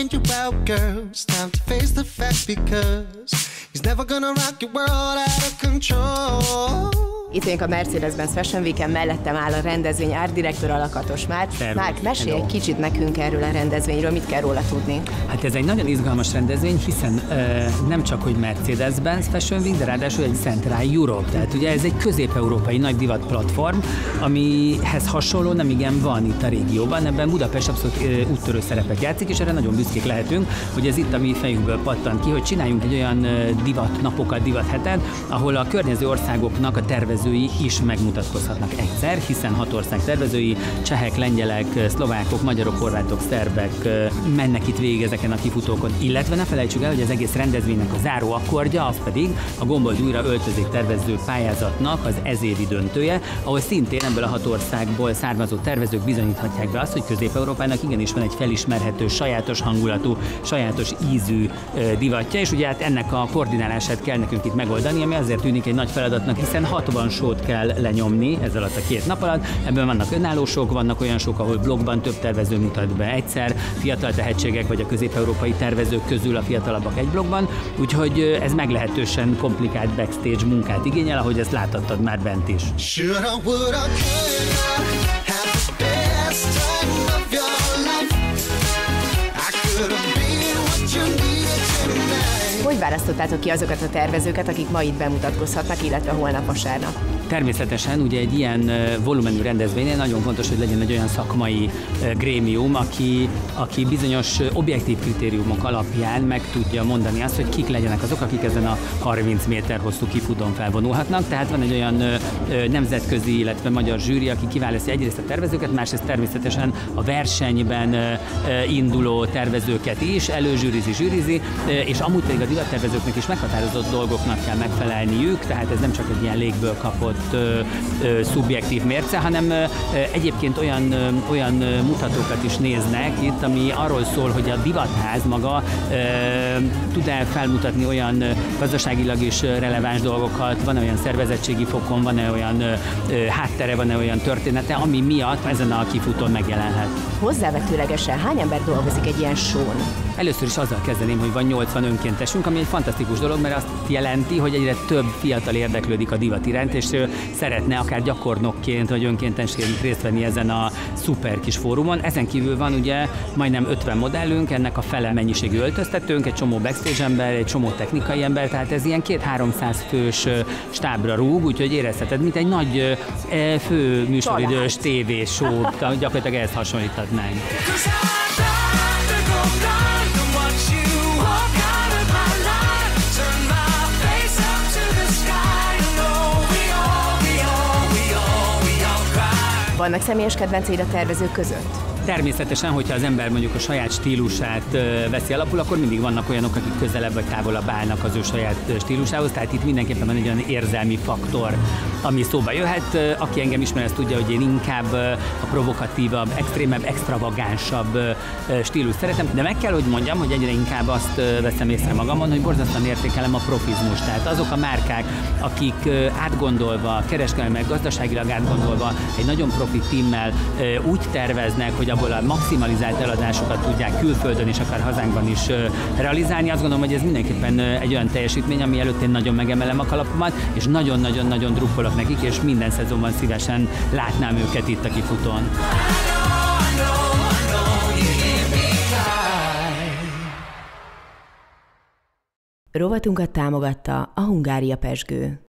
wearing you out, girl. It's time to face the facts because he's never gonna rock your world out of control. Itt vagyunk a Mercedes-Benz Fashion Weekend, mellettem áll a rendezvény árdirektor Alakatos Márk. Márk, mesélj egy kicsit nekünk erről a rendezvényről, mit kell róla tudni? Hát ez egy nagyon izgalmas rendezvény, hiszen uh, nem csak, hogy Mercedes-Benz Fashion Week, de ráadásul egy Central Europe. Tehát ugye ez egy közép-európai nagy divat platform, amihez hasonló nem igen van itt a régióban. Ebben Budapest abszolút uh, úttörő szerepet játszik, és erre nagyon büszkék lehetünk, hogy ez itt a mi fejünkből pattan ki, hogy csináljunk egy olyan divat napokat, divat hetet, ahol a környező országoknak a tervező tervezői is megmutatkozhatnak egyszer, hiszen hat ország tervezői, csehek, lengyelek, szlovákok, magyarok, horvátok, szerbek mennek itt végig ezeken a kifutókon. Illetve ne felejtsük el, hogy az egész rendezvénynek a záró akkordja, az pedig a Gombold újra öltözék tervező pályázatnak az ezévi döntője, ahol szintén ebből a hat országból származó tervezők bizonyíthatják be azt, hogy Közép-Európának igenis van egy felismerhető, sajátos hangulatú, sajátos ízű divatja, és ugye hát ennek a koordinálását kell nekünk itt megoldani, ami azért tűnik egy nagy feladatnak, hiszen hatban sót kell lenyomni ez alatt a két nap alatt. Ebben vannak önálló sok, vannak olyan sok, ahol blogban több tervező mutat be egyszer, fiatal tehetségek vagy a közép-európai tervezők közül a fiatalabbak egy blogban, úgyhogy ez meglehetősen komplikált backstage munkát igényel, ahogy ezt láthattad már bent is. Hogy választottátok ki azokat a tervezőket, akik ma itt bemutatkozhatnak, illetve holnap vasárnap? Természetesen ugye egy ilyen volumenű rendezvényen nagyon fontos, hogy legyen egy olyan szakmai grémium, aki, aki bizonyos objektív kritériumok alapján meg tudja mondani azt, hogy kik legyenek azok, akik ezen a 30 méter hosszú kifutón felvonulhatnak. Tehát van egy olyan nemzetközi, illetve magyar zsűri, aki kiválasztja egyrészt a tervezőket, másrészt természetesen a versenyben induló tervezőket is előzsűrizi, zsűrizi, és amúgy pedig a divattervezőknek is meghatározott dolgoknak kell megfelelniük, tehát ez nem csak egy ilyen légből kapott ö, ö, szubjektív mérce, hanem ö, egyébként olyan, ö, olyan mutatókat is néznek itt, ami arról szól, hogy a divatház maga ö, tud-e felmutatni olyan gazdaságilag is releváns dolgokat, van-e olyan szervezettségi fokon, van-e olyan ö, háttere, van-e olyan története, ami miatt ezen a kifutón megjelenhet. Hozzávetőlegesen hány ember dolgozik egy ilyen són? Először is azzal kezdeném, hogy van 80 önkéntesünk, ami egy fantasztikus dolog, mert azt jelenti, hogy egyre több fiatal érdeklődik a divat iránt, és szeretne akár gyakornokként vagy önkéntesként részt venni ezen a szuper kis fórumon. Ezen kívül van ugye majdnem 50 modellünk, ennek a fele mennyiségű öltöztetőnk, egy csomó backstage ember, egy csomó technikai ember, tehát ez ilyen két-háromszáz fős stábra rúg, úgyhogy érezheted, mint egy nagy fő műsoridős tévéshow, gyakorlatilag ehhez hasonlíthatnánk. Vannak személyes kedvenceid a tervezők között? Természetesen, hogyha az ember mondjuk a saját stílusát veszi alapul, akkor mindig vannak olyanok, akik közelebb vagy távolabb állnak az ő saját stílusához, tehát itt mindenképpen van egy olyan érzelmi faktor, ami szóba jöhet. Aki engem ismer, ezt tudja, hogy én inkább a provokatívabb, extrémebb, extravagánsabb stílus szeretem, de meg kell, hogy mondjam, hogy egyre inkább azt veszem észre magamon, hogy borzasztóan értékelem a profizmus. Tehát azok a márkák, akik átgondolva, kereskedelmi, gazdaságilag átgondolva, egy nagyon profi timmel úgy terveznek, hogy abból a maximalizált eladásokat tudják külföldön és akár hazánkban is realizálni. Azt gondolom, hogy ez mindenképpen egy olyan teljesítmény, ami előtt én nagyon megemelem a kalapomat, és nagyon-nagyon-nagyon drukkolok nekik, és minden szezonban szívesen látnám őket itt a kifutón. Rovatunkat támogatta a Hungária Pesgő.